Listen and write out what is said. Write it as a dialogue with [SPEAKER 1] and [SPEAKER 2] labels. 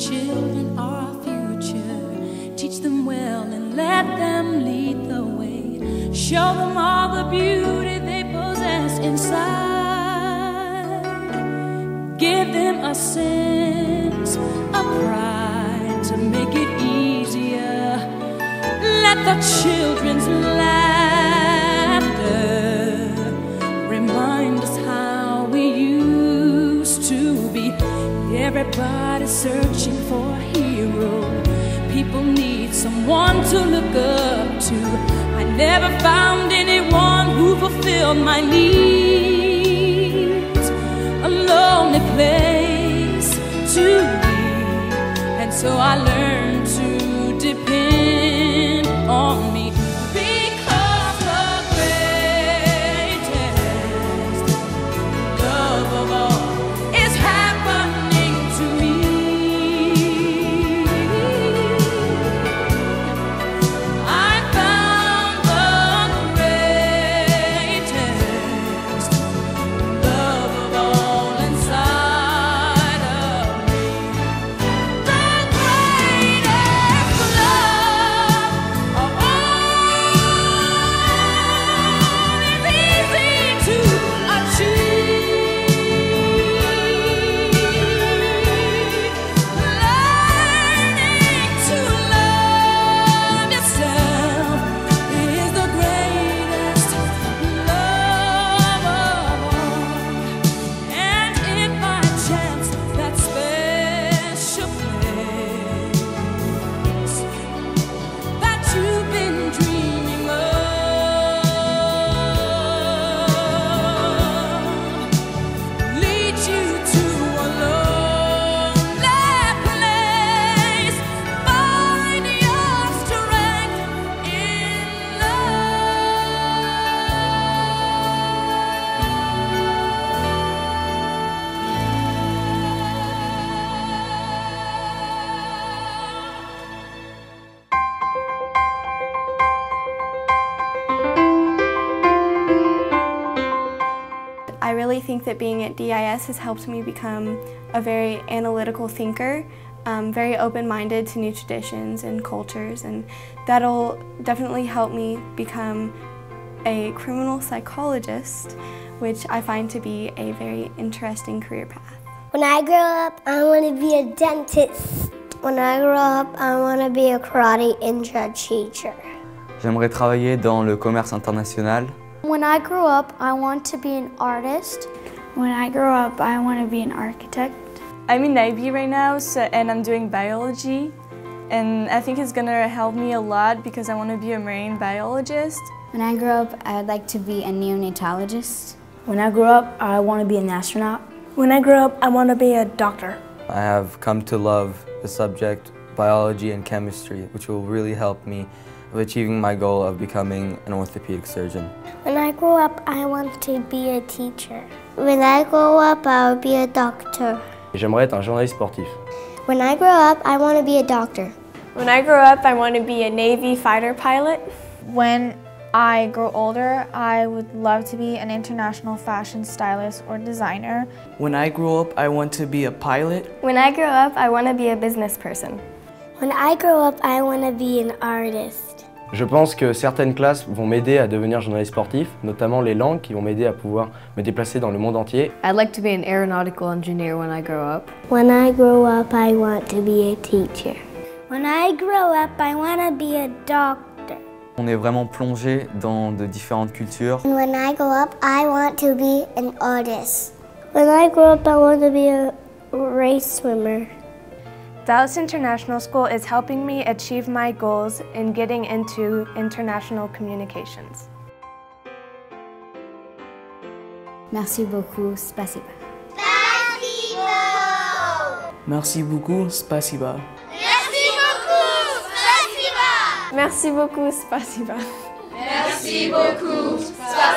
[SPEAKER 1] children are our future. Teach them well and let them lead the way. Show them all the beauty they possess inside. Give them a sense of pride to make it easier. Let the children's laughter Everybody's searching for a hero. People need someone to look up to. I never found anyone who fulfilled my needs. A lonely place to be. And so I learned
[SPEAKER 2] I really think that being at DIS has helped me become a very analytical thinker, um, very open-minded to new traditions and cultures, and that'll definitely help me become a criminal psychologist, which I find to be a very interesting career path.
[SPEAKER 3] When I grow up, I want to be a dentist. When I grow up, I want to be a karate instructor teacher.
[SPEAKER 4] J'aimerais travailler dans le commerce international.
[SPEAKER 3] When I grow up, I want to be an artist.
[SPEAKER 5] When I grow up, I want to be an architect.
[SPEAKER 6] I'm in IB right now so, and I'm doing biology and I think it's gonna help me a lot because I want to be a marine biologist.
[SPEAKER 5] When I grow up, I'd like to be a neonatologist.
[SPEAKER 7] When I grow up, I want to be an astronaut.
[SPEAKER 8] When I grow up, I want to be a doctor.
[SPEAKER 4] I have come to love the subject biology and chemistry, which will really help me with achieving my goal of becoming an orthopedic surgeon.
[SPEAKER 3] When I grow up, I want to be a teacher. When I grow up, I'll be a doctor.
[SPEAKER 9] J'aimerais être un journaliste sportif.
[SPEAKER 3] When I grow up, I want to be a doctor.
[SPEAKER 6] When I grow up, I want to be a Navy fighter pilot.
[SPEAKER 10] When I grow older, I would love to be an international fashion stylist or designer.
[SPEAKER 11] When I grow up, I want to be a pilot.
[SPEAKER 2] When I grow up, I want to be a business person.
[SPEAKER 3] When I grow up, I want to be an artist.
[SPEAKER 9] Je pense que certaines classes vont m'aider à devenir journaliste sportif, notamment les langues qui vont m'aider à pouvoir me déplacer dans le monde entier.
[SPEAKER 12] I'd like to be an aeronautical engineer when I grow up.
[SPEAKER 3] When I grow up, I want to be a teacher. When I grow up, I want to be a doctor.
[SPEAKER 4] On est vraiment plongé dans de différentes cultures.
[SPEAKER 3] And when I grow up, I want to be an artist. When I grow up, I want to be a race swimmer.
[SPEAKER 10] Dallas International School is helping me achieve my goals in getting into international communications.
[SPEAKER 5] Merci beaucoup, spasiba.
[SPEAKER 11] Merci beaucoup, spasiba.
[SPEAKER 1] Merci beaucoup, spasiba.
[SPEAKER 6] Merci beaucoup, spasiba.
[SPEAKER 1] Merci beaucoup, spasiba.